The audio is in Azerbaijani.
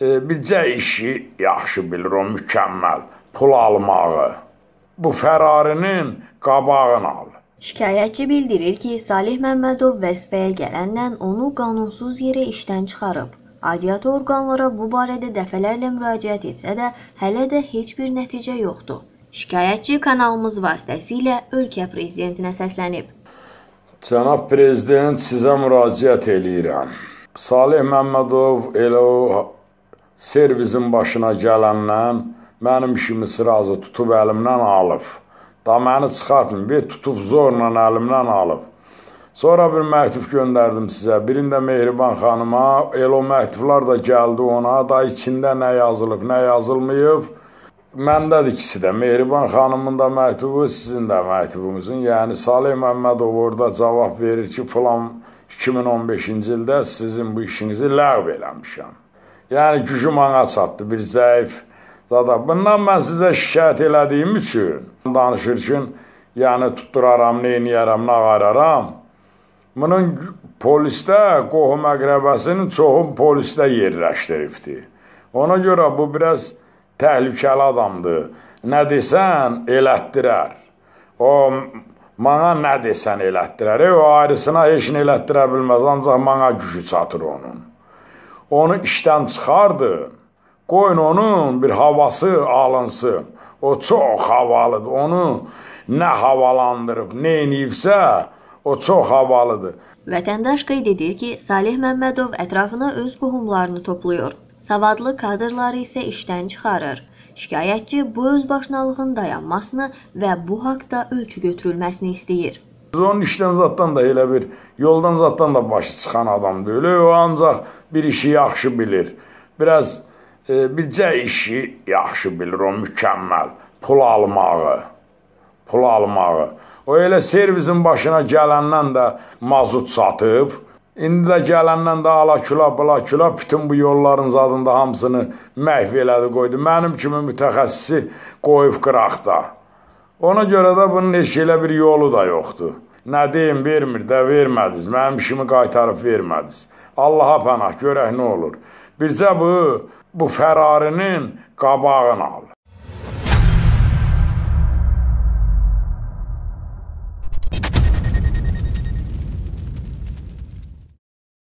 bircə işi yaxşı bilir o mükəmməl pul almağı. Bu Ferrari'nin qabağını al. Şikayətçi bildirir ki, Salih Məmmədov vəzifəyə gələndən onu qanunsuz yerə işdən çıxarıb. Aidiyyatı orqanlara bu barədə dəfələrlə müraciət etsə də, hələ də heç bir nəticə yoxdur. Şikayətçi kanalımız vasitəsilə ölkə prezidentinə səslənib. Cənab prezident, sizə müraciət eləyirəm. Salih Məmmədov elə o servisin başına gələndən mənim işimi sırası tutub əlimdən alıb. Da məni çıxartmır, bir tutub zorla əlimdən alıb. Sonra bir məktub göndərdim sizə. Birində Mehriban xanıma, el o məktublar da gəldi ona, da içində nə yazılıb, nə yazılmayıb. Məndədir ikisi də. Mehriban xanımın da məktubu, sizin də məktubunuzun. Yəni Salih Məmmədov orada cavab verir ki, filan 2015-ci ildə sizin bu işinizi ləğv eləmişəm. Yəni gücüm ana çatdı, bir zəif Zada, bundan mən sizə şikayət elədiyim üçün danışır ki, yəni tutduraram, neyniyərəm, nağararam. Bunun polisdə, qohum əqrəbəsinin çoxu polisdə yerləşdiribdi. Ona görə bu biraz təhlükəli adamdır. Nə desən, elətdirər. O, mana nə desən elətdirər. E, o ayrısına heç nə elətdirə bilməz, ancaq mana gücü çatır onun. Onu işdən çıxardın. Qoyun onun bir havası alınsın. O çox havalıdır. Onu nə havalandırıb, nə eləyibsə, o çox havalıdır. Vətəndaş qeyd edir ki, Salih Məmmədov ətrafına öz qohumlarını toplayır. Savadlı kadrları isə işdən çıxarır. Şikayətçi bu özbaşınalığın dayanmasını və bu haqda ölçü götürülməsini istəyir. Onun işdən zatdan da elə bir, yoldan zatdan da başı çıxan adam deyil. O ancaq bir işi yaxşı bilir. Biraz e, bircə işi yaxşı bilir, o mükəmməl. Pul almağı, pul almağı. O elə servisin başına gələndən də mazut satıb, indi də gələndən də ala küla, bala küla, bütün bu yolların zadında hamısını məhv elədi, qoydu. Mənim kimi mütəxəssisi qoyub qıraqda. Ona görə də bunun heç elə bir yolu da yoxdur. Nə deyim, vermir də, vermədiniz. Mənim işimi qaytarıb vermədiniz. Allaha pənah, görək nə olur. Bircə bu bu Ferrari'nin qabağını al.